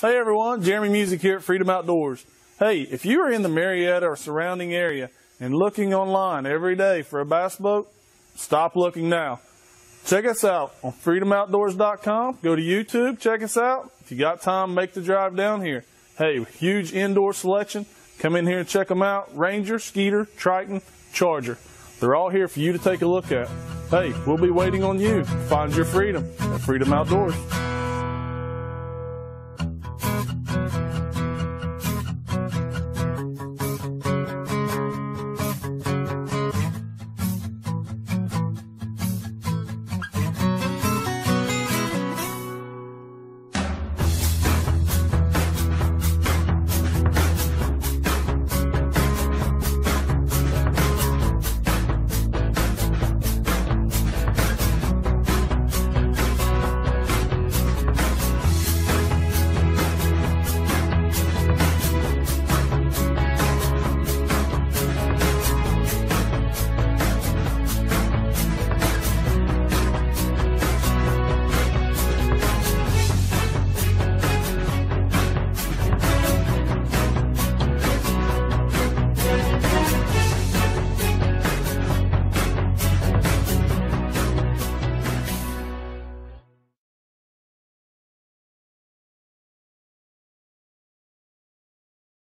Hey everyone, Jeremy Music here at Freedom Outdoors. Hey, if you are in the Marietta or surrounding area and looking online every day for a bass boat, stop looking now. Check us out on freedomoutdoors.com. Go to YouTube, check us out. If you got time, make the drive down here. Hey, huge indoor selection. Come in here and check them out. Ranger, Skeeter, Triton, Charger. They're all here for you to take a look at. Hey, we'll be waiting on you. Find your freedom at Freedom Outdoors.